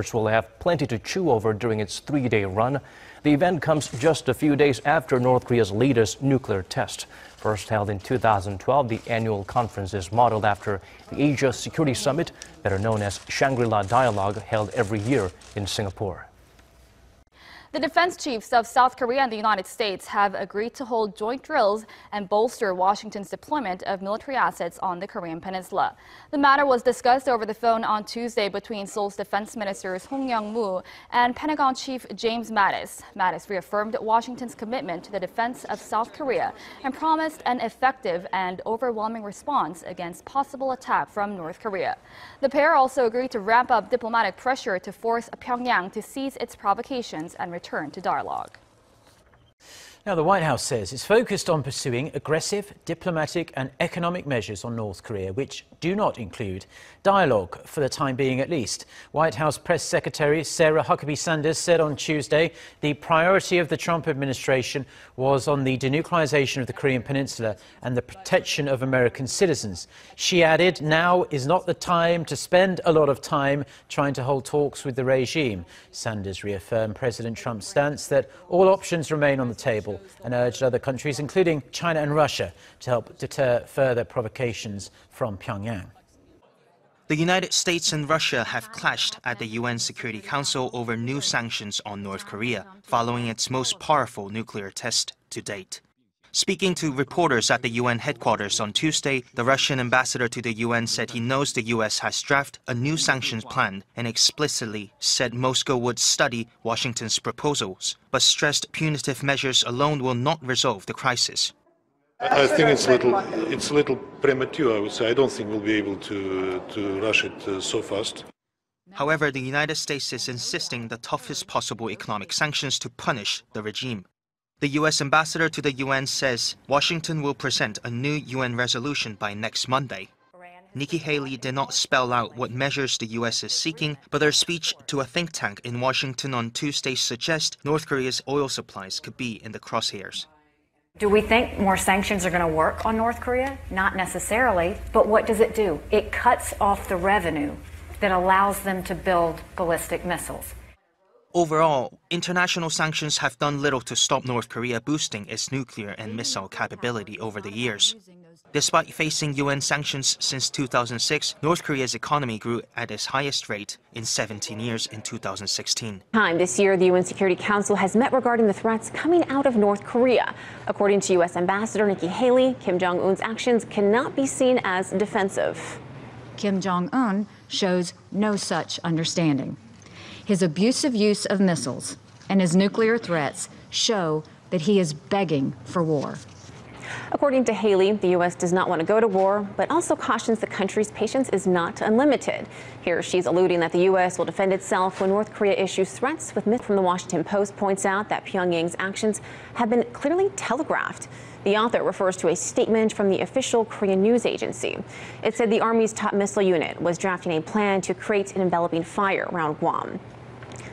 experts will have plenty to chew over during its three day run. The event comes just a few days after North Korea's latest nuclear test. First held in 2012, the annual conference is modeled after the Asia Security Summit, better known as Shangri La Dialogue, held every year in Singapore. The defense chiefs of South Korea and the United States have agreed to hold joint drills and bolster Washington's deployment of military assets on the Korean peninsula. The matter was discussed over the phone on Tuesday between Seoul's defense ministers Song Young-moo and Pentagon Chief James Mattis. Mattis reaffirmed Washington's commitment to the defense of South Korea and promised an effective and overwhelming response against possible attack from North Korea. The pair also agreed to ramp up diplomatic pressure to force Pyongyang to cease its provocations and return to dialogue. Now, the White House says it's focused on pursuing aggressive diplomatic and economic measures on North Korea, which do not include dialogue, for the time being at least. White House Press Secretary Sarah Huckabee Sanders said on Tuesday the priority of the Trump administration was on the denuclearization of the Korean Peninsula and the protection of American citizens. She added, now is not the time to spend a lot of time trying to hold talks with the regime. Sanders reaffirmed President Trump's stance that all options remain on the table and urged other countries, including China and Russia, to help deter further provocations from Pyongyang. The United States and Russia have clashed at the UN Security Council over new sanctions on North Korea, following its most powerful nuclear test to date. Speaking to reporters at the UN headquarters on Tuesday, the Russian ambassador to the UN said he knows the US has drafted a new sanctions plan and explicitly said Moscow would study Washington's proposals, but stressed punitive measures alone will not resolve the crisis. I think it's a little, it's a little premature. I would say I don't think we'll be able to to rush it uh, so fast. However, the United States is insisting the toughest possible economic sanctions to punish the regime. The U.S. ambassador to the UN says Washington will present a new UN resolution by next Monday. Nikki Haley did not spell out what measures the U.S. is seeking, but her speech to a think tank in Washington on Tuesday suggests North Korea's oil supplies could be in the crosshairs. Do we think more sanctions are going to work on North Korea? Not necessarily. But what does it do? It cuts off the revenue that allows them to build ballistic missiles. Overall, international sanctions have done little to stop North Korea boosting its nuclear and missile capability over the years. Despite facing UN sanctions since 2006, North Korea's economy grew at its highest rate in 17 years in 2016. Time this year, the UN Security Council has met regarding the threats coming out of North Korea. According to U.S. Ambassador Nikki Haley, Kim Jong un's actions cannot be seen as defensive. Kim Jong un shows no such understanding. His abusive use of missiles and his nuclear threats show that he is begging for war. According to Haley, the U.S. does not want to go to war, but also cautions the country's patience is not unlimited. Here she's alluding that the U.S. will defend itself when North Korea issues threats with myth from the Washington Post points out that Pyongyang's actions have been clearly telegraphed. The author refers to a statement from the official Korean news agency. It said the Army's top missile unit was drafting a plan to create an enveloping fire around Guam.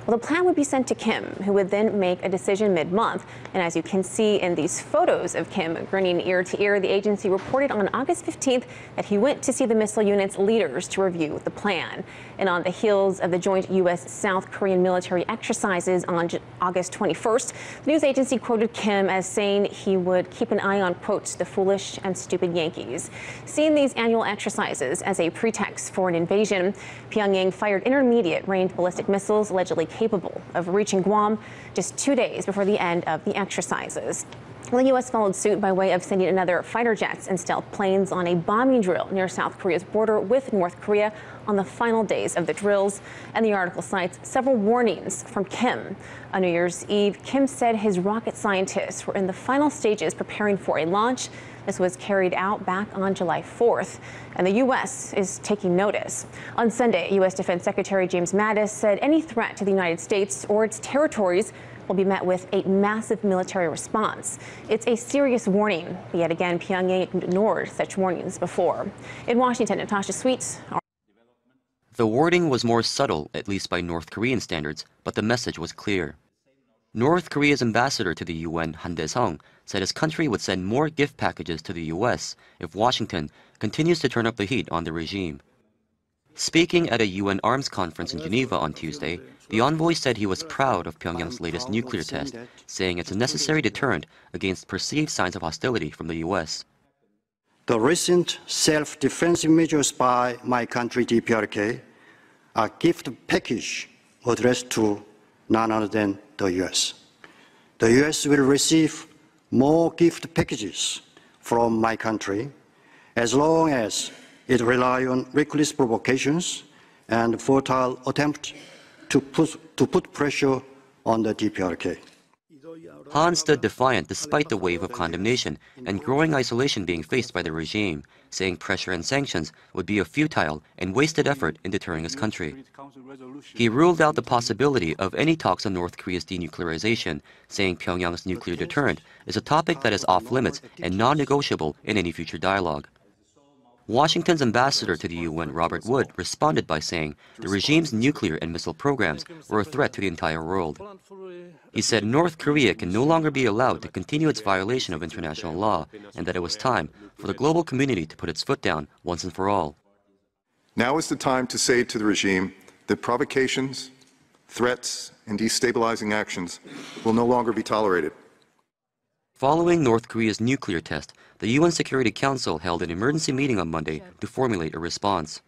Well, the plan would be sent to Kim, who would then make a decision mid-month. And as you can see in these photos of Kim grinning ear to ear, the agency reported on August 15th that he went to see the missile unit's leaders to review the plan. And on the heels of the joint U.S.-South Korean military exercises on August 21st, the news agency quoted Kim as saying he would keep an eye on, quote, the foolish and stupid Yankees. Seeing these annual exercises as a pretext for an invasion, Pyongyang fired intermediate-range ballistic missiles allegedly capable of reaching Guam just two days before the end of the exercises. the U.S. followed suit by way of sending another fighter jets and stealth planes on a bombing drill near South Korea's border with North Korea on the final days of the drills. And the article cites several warnings from Kim. On New Year's Eve, Kim said his rocket scientists were in the final stages preparing for a launch this was carried out back on July 4th, and the U.S. is taking notice. On Sunday, U.S. Defense Secretary James Mattis said any threat to the United States or its territories will be met with a massive military response. It's a serious warning, yet again, Pyongyang ignored such warnings before. In Washington, Natasha Sweets. The wording was more subtle, at least by North Korean standards, but the message was clear. North Korea's ambassador to the UN, Han Dae-sung, said his country would send more gift packages to the U.S. if Washington continues to turn up the heat on the regime. Speaking at a UN arms conference in Geneva on Tuesday, the envoy said he was proud of Pyongyang's latest nuclear test, saying it's a necessary deterrent against perceived signs of hostility from the U.S. The recent self-defensive measures by my country, DPRK, are gift package addressed to none other than the U.S. The U.S. will receive more gift packages from my country as long as it relies on reckless provocations and futile attempts to put, to put pressure on the DPRK. Han stood defiant despite the wave of condemnation and growing isolation being faced by the regime, saying pressure and sanctions would be a futile and wasted effort in deterring his country. He ruled out the possibility of any talks on North Korea's denuclearization, saying Pyongyang's nuclear deterrent is a topic that is off limits and non-negotiable in any future dialogue. Washington's ambassador to the UN, Robert Wood, responded by saying the regime's nuclear and missile programs were a threat to the entire world. He said North Korea can no longer be allowed to continue its violation of international law and that it was time for the global community to put its foot down once and for all. Now is the time to say to the regime that provocations, threats, and destabilizing actions will no longer be tolerated. Following North Korea's nuclear test, the UN Security Council held an emergency meeting on Monday to formulate a response.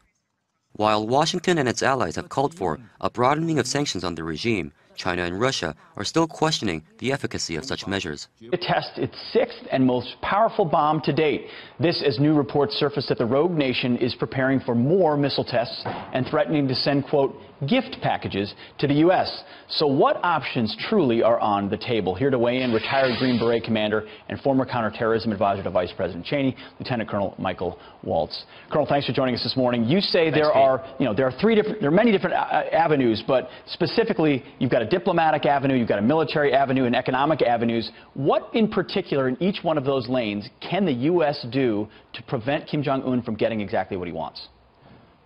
While Washington and its allies have called for a broadening of sanctions on the regime, China and Russia are still questioning the efficacy of such measures. It tests its sixth and most powerful bomb to date. This as new reports surface that the rogue nation is preparing for more missile tests and threatening to send, quote, gift packages to the U.S. So what options truly are on the table? Here to weigh in, retired Green Beret commander and former counterterrorism advisor to Vice President Cheney, Lieutenant Colonel Michael Waltz. Colonel, thanks for joining us this morning. You say thanks, there Pete. are, you know, there are three different, there are many different uh, uh, avenues, but specifically, you've got a diplomatic avenue, you've got a military avenue, and economic avenues. What in particular in each one of those lanes can the U.S. do to prevent Kim Jong-un from getting exactly what he wants?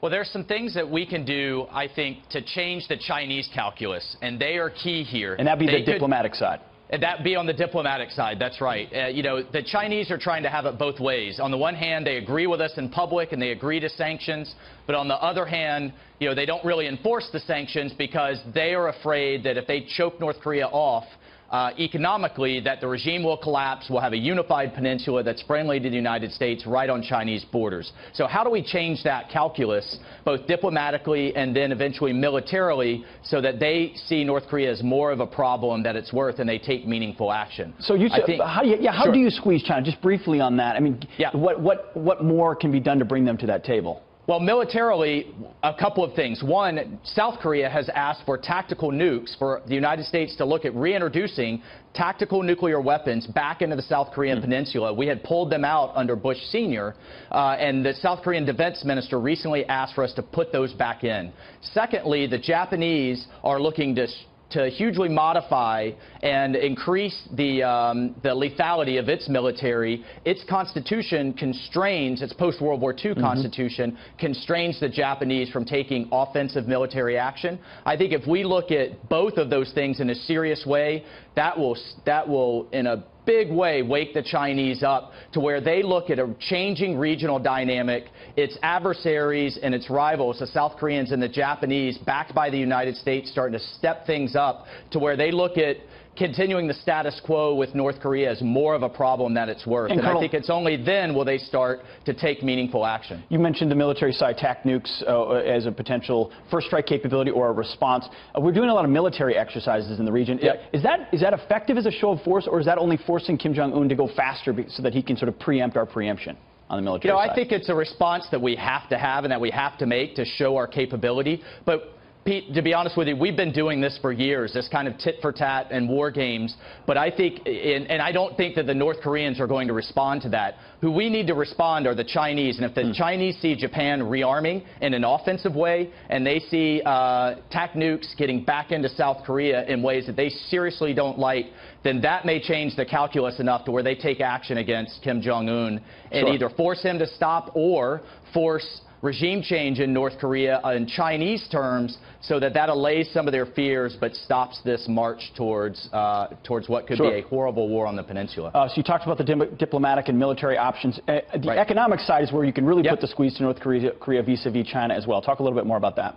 Well, there's some things that we can do, I think, to change the Chinese calculus, and they are key here. And that'd be they the could, diplomatic side. And that be on the diplomatic side, that's right. Uh, you know, the Chinese are trying to have it both ways. On the one hand, they agree with us in public and they agree to sanctions, but on the other hand, you know, they don't really enforce the sanctions because they are afraid that if they choke North Korea off, uh, economically that the regime will collapse. We'll have a unified peninsula that's friendly to the United States right on Chinese borders. So how do we change that calculus, both diplomatically and then eventually militarily, so that they see North Korea as more of a problem that it's worth and they take meaningful action? So you, think, how, yeah, how sure. do you squeeze China? Just briefly on that. I mean, yeah. what, what, what more can be done to bring them to that table? Well, militarily, a couple of things. One, South Korea has asked for tactical nukes for the United States to look at reintroducing tactical nuclear weapons back into the South Korean mm. peninsula. We had pulled them out under Bush Sr., uh, and the South Korean defense minister recently asked for us to put those back in. Secondly, the Japanese are looking to to hugely modify and increase the, um, the lethality of its military. Its constitution constrains, its post-World War II mm -hmm. constitution, constrains the Japanese from taking offensive military action. I think if we look at both of those things in a serious way, that will, that will in a big way wake the Chinese up to where they look at a changing regional dynamic, its adversaries and its rivals, the South Koreans and the Japanese, backed by the United States, starting to step things up to where they look at continuing the status quo with North Korea is more of a problem than it's worth. And, and I think it's only then will they start to take meaningful action. You mentioned the military side, TAC nukes, uh, as a potential first strike capability or a response. Uh, we're doing a lot of military exercises in the region. Yep. Is, that, is that effective as a show of force, or is that only forcing Kim Jong-un to go faster so that he can sort of preempt our preemption? on the military you know, side. I think it's a response that we have to have and that we have to make to show our capability. But Pete, to be honest with you, we've been doing this for years, this kind of tit for tat and war games. But I think, and, and, I don't think that the North Koreans are going to respond to that. Who we need to respond are the Chinese. And if the mm. Chinese see Japan rearming in an offensive way, and they see uh, TAC nukes getting back into South Korea in ways that they seriously don't like, then that may change the calculus enough to where they take action against Kim Jong Un and sure. either force him to stop or force regime change in North Korea in Chinese terms so that that allays some of their fears but stops this march towards, uh, towards what could Sure. be a horrible war on the peninsula. Uh, so you talked about the diplomatic and military options. Uh, the Right. economic side is where you can really Yep. put the squeeze to North Korea, Korea vis-a-vis China as well. Talk a little bit more about that.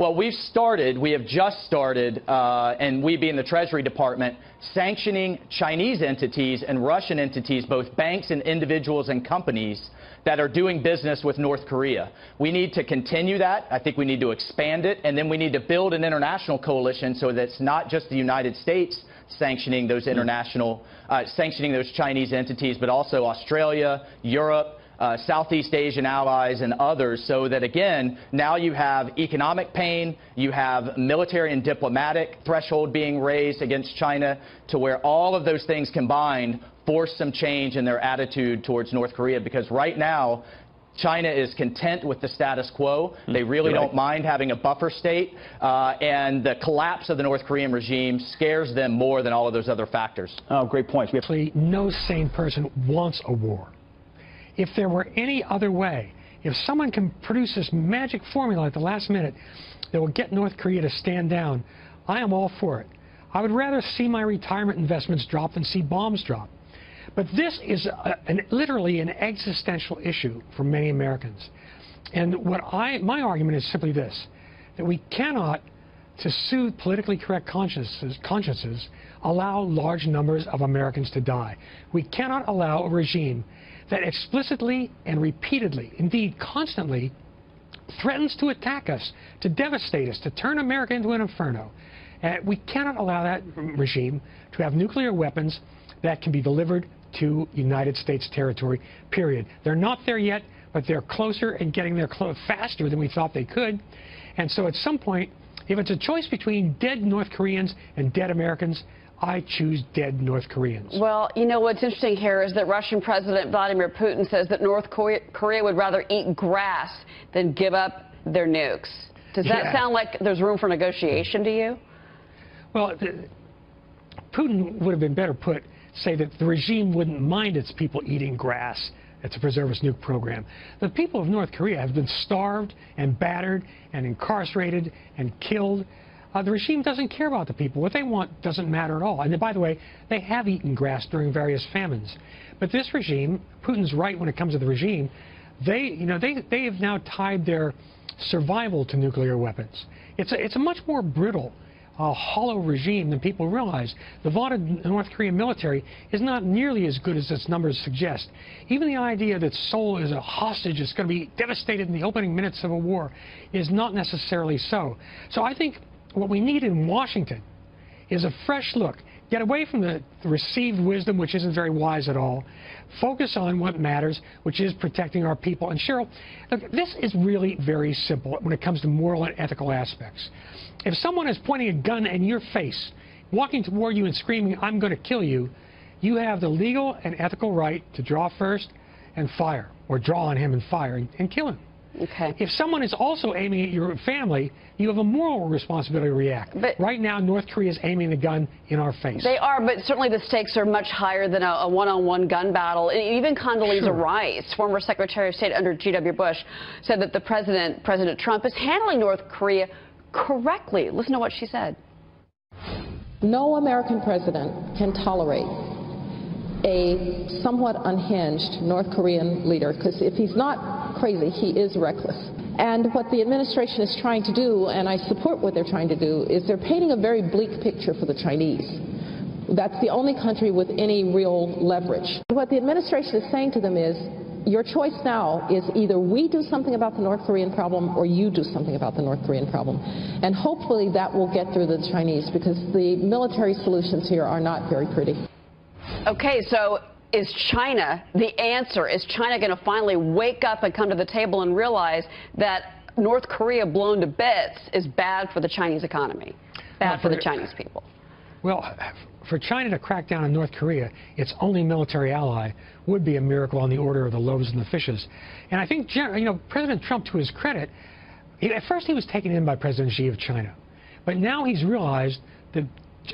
Well, we've started, we have just started, uh, and we being the Treasury Department, sanctioning Chinese entities and Russian entities, both banks and individuals and companies that are doing business with North Korea. We need to continue that. I think we need to expand it, and then we need to build an international coalition so that it's not just the United States sanctioning those international, uh, sanctioning those Chinese entities, but also Australia, Europe, uh, Southeast Asian allies and others so that, again, now you have economic pain, you have military and diplomatic threshold being raised against China to where all of those things combined force some change in their attitude towards North Korea because right now, China is content with the status quo. They really right. don't mind having a buffer state, uh, and the collapse of the North Korean regime scares them more than all of those other factors. Oh, great points. We have Actually, no sane person wants a war. If there were any other way, if someone can produce this magic formula at the last minute that will get North Korea to stand down, I am all for it. I would rather see my retirement investments drop than see bombs drop. But this is a, an, literally an existential issue for many Americans. And what I, my argument is simply this, that we cannot, to soothe politically correct consciences, consciences, allow large numbers of Americans to die. We cannot allow a regime that explicitly and repeatedly, indeed constantly, threatens to attack us, to devastate us, to turn America into an inferno. Uh, we cannot allow that regime to have nuclear weapons that can be delivered to United States territory, period. They're not there yet, but they're closer and getting there faster than we thought they could. And so at some point, if it's a choice between dead North Koreans and dead Americans, I choose dead North Koreans. Well, you know what's interesting here is that Russian President Vladimir Putin says that North Korea, Korea would rather eat grass than give up their nukes. Does that Yeah. sound like there's room for negotiation to you? Well, Putin would have been better put say that the regime wouldn't mind its people eating grass to preserve its nuke program. The people of North Korea have been starved and battered and incarcerated and killed. Uh, the regime doesn't care about the people. What they want doesn't matter at all. And by the way, they have eaten grass during various famines. But this regime, Putin's right when it comes to the regime, they, you know, they, they have now tied their survival to nuclear weapons. It's a, it's a much more brittle, uh, hollow regime than people realize. The vaunted North Korean military is not nearly as good as its numbers suggest. Even the idea that Seoul is a hostage that's going to be devastated in the opening minutes of a war is not necessarily so. So I think what we need in Washington is a fresh look. Get away from the, received wisdom, which isn't very wise at all. Focus on what matters, which is protecting our people. And Cheryl, look, this is really very simple when it comes to moral and ethical aspects. If someone is pointing a gun in your face, walking toward you and screaming, I'm going to kill you, you have the legal and ethical right to draw first and fire, or draw on him and fire and, and kill him. Okay. If someone is also aiming at your family, you have a moral responsibility to react. But right now, North Korea is aiming the gun in our face. They are, but certainly the stakes are much higher than a, a one-on-one gun battle. And even Condoleezza Sure. Rice, former Secretary of State under G.W. Bush, said that the president, President Trump, is handling North Korea correctly. Listen to what she said. No American president can tolerate a somewhat unhinged North Korean leader because if he's not crazy, he is reckless. And what the administration is trying to do, and I support what they're trying to do, is they're painting a very bleak picture for the Chinese. That's the only country with any real leverage. What the administration is saying to them is, your choice now is either we do something about the North Korean problem or you do something about the North Korean problem. And hopefully that will get through the Chinese because the military solutions here are not very pretty. Okay, so is China the answer? Is China going to finally wake up and come to the table and realize that North Korea blown to bits is bad for the Chinese economy, bad Well, for the Chinese people? Well, for China to crack down on North Korea, its only military ally, would be a miracle on the order of the loaves and the fishes. And I think, you know, President Trump, to his credit, at first he was taken in by President Xi of China. But now he's realized that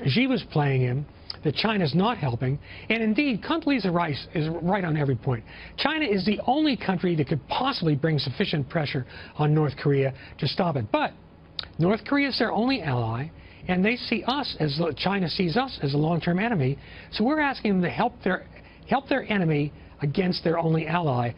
Xi was playing him, that China's not helping. And indeed, Condoleezza Rice is right on every point. China is the only country that could possibly bring sufficient pressure on North Korea to stop it. But North Korea is their only ally, and they see us as China sees us as a long-term enemy. So we're asking them to help their help their enemy against their only ally.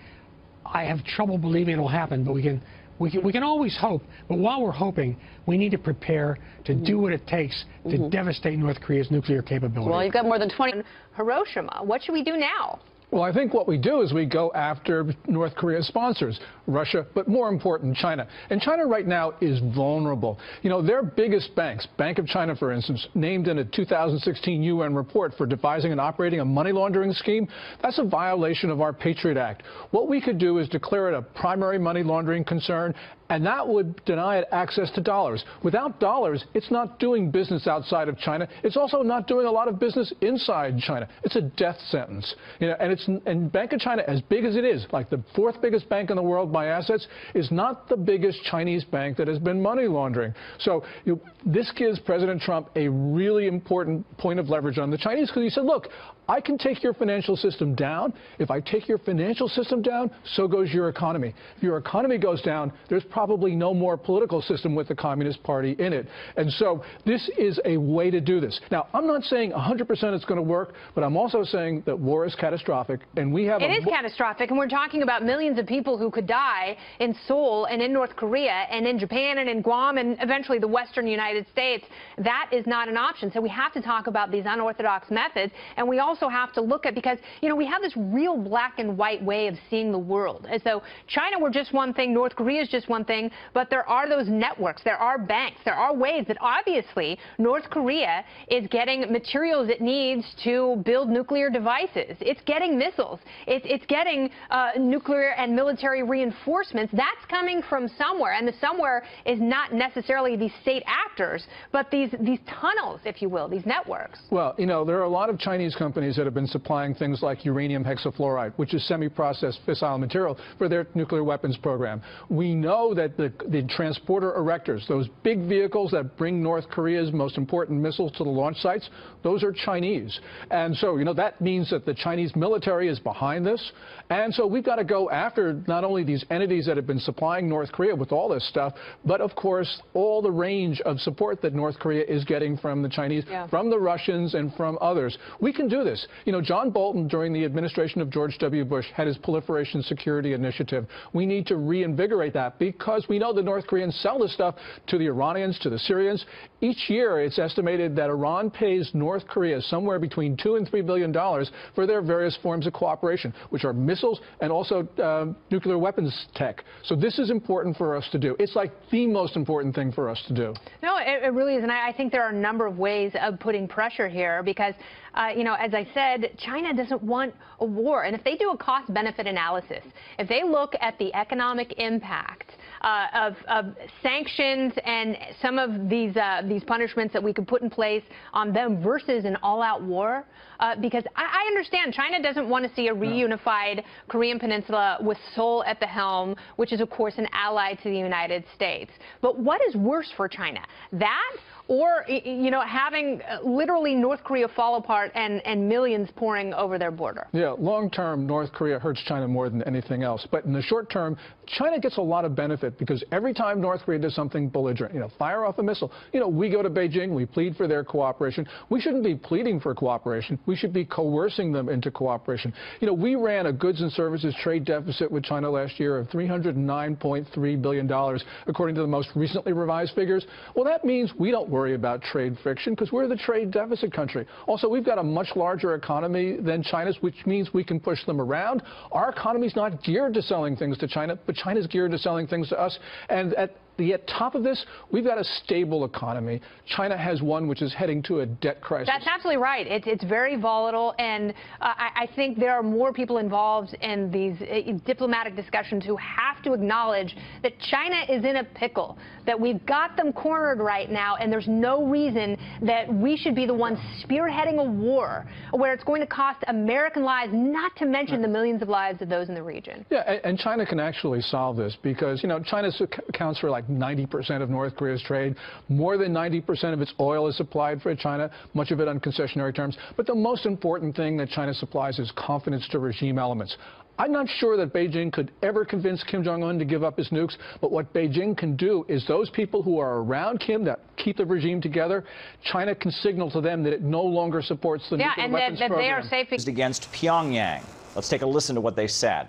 I have trouble believing it'll happen, but we can we can, we can always hope, but while we're hoping, we need to prepare to do what it takes to mm -hmm. devastate North Korea's nuclear capability. Well, you've got more than 20 Hiroshima. What should we do now? Well, I think what we do is we go after North Korea's sponsors, Russia, but more important, China. And China right now is vulnerable. You know, their biggest banks, Bank of China, for instance, named in a 2016 UN report for devising and operating a money laundering scheme, that's a violation of our Patriot Act. What we could do is declare it a primary money laundering concern and that would deny it access to dollars. Without dollars, it's not doing business outside of China. It's also not doing a lot of business inside China. It's a death sentence. You know, and it's and Bank of China, as big as it is, like the fourth biggest bank in the world by assets, is not the biggest Chinese bank that has been money laundering. So you know, this gives President Trump a really important point of leverage on the Chinese because he said, look, I can take your financial system down. If I take your financial system down, so goes your economy. If your economy goes down, there's probably no more political system with the Communist Party in it. And so this is a way to do this. Now, I'm not saying 100% it's going to work, but I'm also saying that war is catastrophic, and we have It is catastrophic, and we're talking about millions of people who could die in Seoul and in North Korea and in Japan and in Guam and eventually the western United States. That is not an option. So we have to talk about these unorthodox methods, and we also also have to look at because, you know, we have this real black and white way of seeing the world. As though China were just one thing, North Korea is just one thing, but there are those networks, there are banks, there are ways that obviously North Korea is getting materials it needs to build nuclear devices. It's getting missiles. It's, it's getting uh, nuclear and military reinforcements. That's coming from somewhere, and the somewhere is not necessarily these state actors, but these, these tunnels, if you will, these networks. Well, you know, there are a lot of Chinese companies companies that have been supplying things like uranium hexafluoride, which is semi-processed fissile material for their nuclear weapons program. We know that the, the transporter erectors, those big vehicles that bring North Korea's most important missiles to the launch sites, those are Chinese. And so, you know, that means that the Chinese military is behind this. And so we've got to go after not only these entities that have been supplying North Korea with all this stuff, but of course, all the range of support that North Korea is getting from the Chinese, yeah. from the Russians, and from others. We can do this this. You know, John Bolton, during the administration of George W. Bush, had his Proliferation Security Initiative. We need to reinvigorate that because we know the North Koreans sell this stuff to the Iranians, to the Syrians. Each year, it's estimated that Iran pays North Korea somewhere between two and three billion dollars for their various forms of cooperation, which are missiles and also uh, nuclear weapons tech. So this is important for us to do. It's like the most important thing for us to do. No, it, it really is, and I, I think there are a number of ways of putting pressure here because, uh, you know, as I said, China doesn't want a war. And if they do a cost benefit analysis, if they look at the economic impact of, of, sanctions and some of these, uh, these punishments that we could put in place on them versus an all-out war, uh, because I, I, understand China doesn't want to see a reunified Korean Peninsula with Seoul at the helm, which is, of course, an ally to the United States. But what is worse for China? That or you know having uh, literally North Korea fall apart and, and millions pouring over their border. Yeah, long term, North Korea hurts China more than anything else. But in the short term, China gets a lot of benefit because every time North Korea does something belligerent, you know, fire off a missile, you know, we go to Beijing, we plead for their cooperation. We shouldn't be pleading for cooperation. We should be coercing them into cooperation. You know, we ran a goods and services trade deficit with China last year of $309.3 billion, according to the most recently revised figures. Well, that means we don't worry about trade friction because we're the trade deficit country. Also, we've got a much larger economy than China's, which means we can push them around. Our economy's not geared to selling things to China, but China's geared to selling things to us. And at the top of this, we've got a stable economy. China has one which is heading to a debt crisis. That's absolutely right. It, it's very volatile, and uh, I, I, think there are more people involved in these uh, diplomatic discussions who have to acknowledge that China is in a pickle, that we've got them cornered right now, and there's no reason that we should be the ones spearheading a war where it's going to cost American lives, not to mention the millions of lives of those in the region. Yeah, and, China can actually solve this because, you know, China accounts for like 90% of North Korea's trade. More than 90% of its oil is supplied for China, much of it on concessionary terms. But the most important thing that China supplies is confidence to regime elements. I'm not sure that Beijing could ever convince Kim Jong-un to give up his nukes, but what Beijing can do is those people who are around Kim that keep the regime together, China can signal to them that it no longer supports the yeah, nuclear and weapons that, that they program. are safe. against Pyongyang. Let's take a listen to what they said.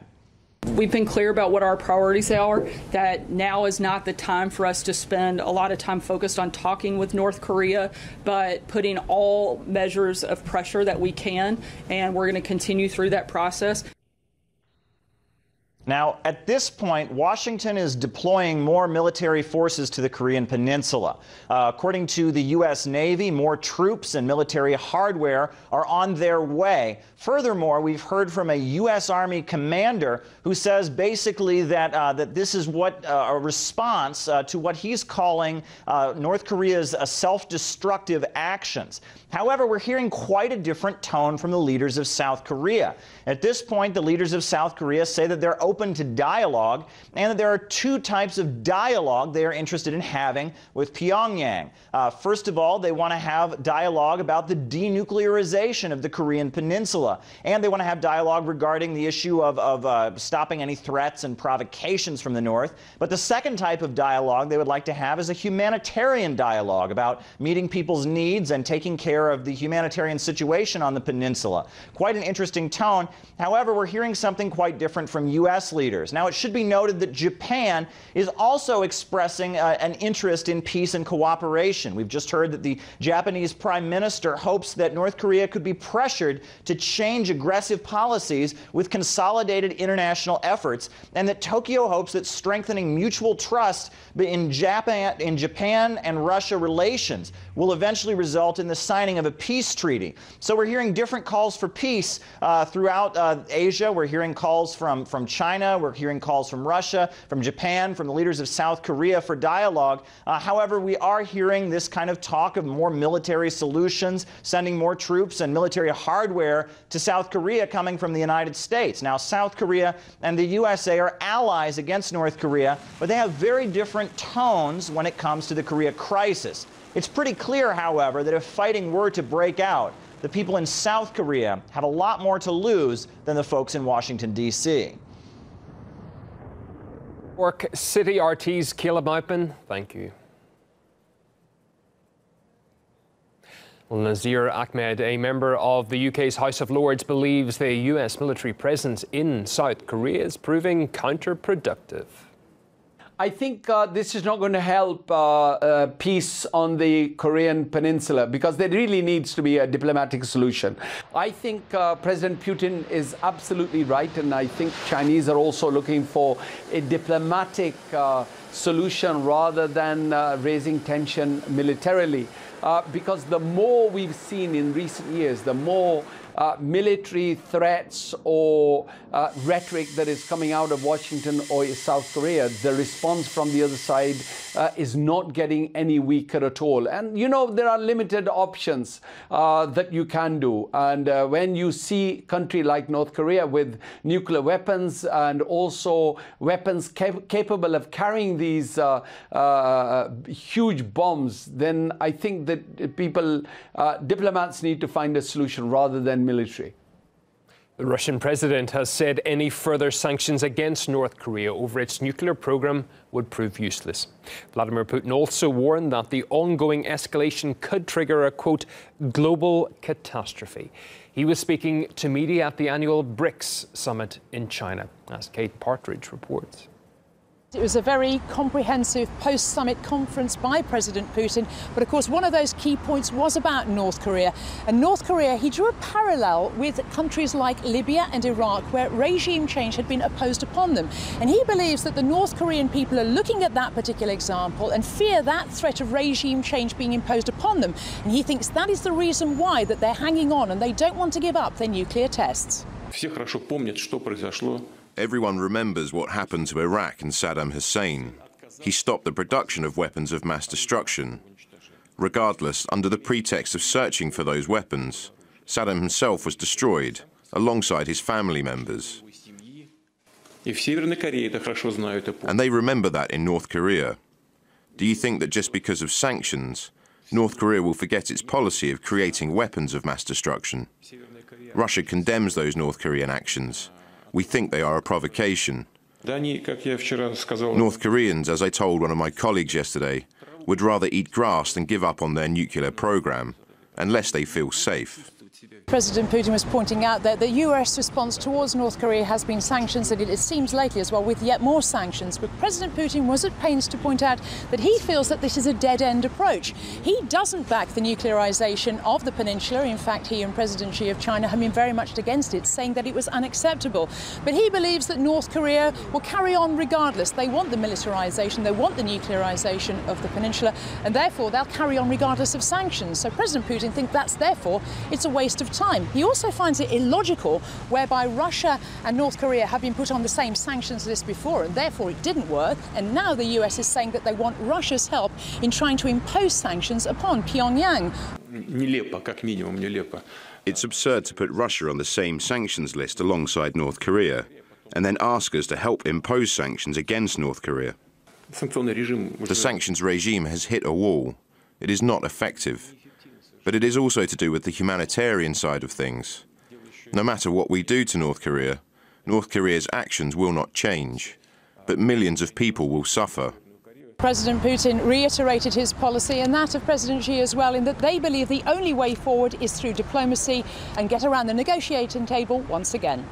We've been clear about what our priorities are, that now is not the time for us to spend a lot of time focused on talking with North Korea, but putting all measures of pressure that we can, and we're going to continue through that process. Now, at this point, Washington is deploying more military forces to the Korean Peninsula. Uh, according to the U.S. Navy, more troops and military hardware are on their way. Furthermore, we've heard from a U.S. Army commander who says basically that, uh, that this is what uh, a response uh, to what he's calling uh, North Korea's uh, self-destructive actions. However, we're hearing quite a different tone from the leaders of South Korea. At this point, the leaders of South Korea say that they're open to dialogue and that there are two types of dialogue they are interested in having with Pyongyang. Uh, first of all, they want to have dialogue about the denuclearization of the Korean Peninsula, and they want to have dialogue regarding the issue of, of uh, stopping any threats and provocations from the North. But the second type of dialogue they would like to have is a humanitarian dialogue about meeting people's needs and taking care of the humanitarian situation on the peninsula. Quite an interesting tone. However, we're hearing something quite different from U.S. leaders. Now, it should be noted that Japan is also expressing uh, an interest in peace and cooperation. We've just heard that the Japanese prime minister hopes that North Korea could be pressured to change aggressive policies with consolidated international efforts, and that Tokyo hopes that strengthening mutual trust in Japan, in Japan and Russia relations will eventually result in the signing of a peace treaty. So we're hearing different calls for peace uh, throughout uh, Asia. We're hearing calls from, from China. We're hearing calls from Russia, from Japan, from the leaders of South Korea for dialogue. Uh, however, we are hearing this kind of talk of more military solutions, sending more troops and military hardware to South Korea coming from the United States. Now, South Korea and the USA are allies against North Korea, but they have very different tones when it comes to the Korea crisis. It's pretty clear, however, that if fighting were to break out, the people in South Korea have a lot more to lose than the folks in Washington, D.C. York City RT's Caleb Maupin, thank you. Well, Nazir Ahmed, a member of the UK's House of Lords, believes the US military presence in South Korea is proving counterproductive. I think uh, this is not going to help uh, uh, peace on the Korean peninsula because there really needs to be a diplomatic solution. I think uh, President Putin is absolutely right, and I think Chinese are also looking for a diplomatic uh, solution rather than uh, raising tension militarily. because the more we've seen in recent years, the more uh, military threats or uh, rhetoric that is coming out of Washington or South Korea, the response from the other side uh, is not getting any weaker at all. And you know, there are limited options uh, that you can do. And uh, when you see country like North Korea with nuclear weapons and also weapons cap capable of carrying these uh, huge bombs, then I think that people, diplomats need to find a solution rather than military. The Russian president has said any further sanctions against North Korea over its nuclear program would prove useless. Vladimir Putin also warned that the ongoing escalation could trigger a, quote, global catastrophe. He was speaking to media at the annual BRICS summit in China, as Kate Partridge reports. It was a very comprehensive post summit conference by President Putin. But of course, one of those key points was about North Korea. And North Korea, he drew a parallel with countries like Libya and Iraq, where regime change had been opposed upon them. And he believes that the North Korean people are looking at that particular example and fear that threat of regime change being imposed upon them. And he thinks that is the reason why that they're hanging on and they don't want to give up their nuclear tests. Все хорошо помнят, что произошло Everyone remembers what happened to Iraq and Saddam Hussein. He stopped the production of weapons of mass destruction. Regardless, under the pretext of searching for those weapons, Saddam himself was destroyed, alongside his family members. And they remember that in North Korea. Do you think that just because of sanctions, North Korea will forget its policy of creating weapons of mass destruction? Russia condemns those North Korean actions. We think they are a provocation. North Koreans, as I told one of my colleagues yesterday, would rather eat grass than give up on their nuclear program, unless they feel safe. President Putin was pointing out that the US response towards North Korea has been sanctions, and it seems lately as well with yet more sanctions. But President Putin was at pains to point out that he feels that this is a dead end approach. He doesn't back the nuclearization of the peninsula. In fact, he and President Xi of China have been very much against it, saying that it was unacceptable. But he believes that North Korea will carry on regardless. They want the militarization, they want the nuclearization of the peninsula, and therefore they'll carry on regardless of sanctions. So President Putin thinks that's therefore it's a waste of time time. He also finds it illogical whereby Russia and North Korea have been put on the same sanctions list before and therefore it didn't work. And now the US is saying that they want Russia's help in trying to impose sanctions upon Pyongyang. It's absurd to put Russia on the same sanctions list alongside North Korea and then ask us to help impose sanctions against North Korea. The sanctions regime has hit a wall. It is not effective but it is also to do with the humanitarian side of things. No matter what we do to North Korea, North Korea's actions will not change, but millions of people will suffer. President Putin reiterated his policy and that of President Xi as well, in that they believe the only way forward is through diplomacy and get around the negotiating table once again.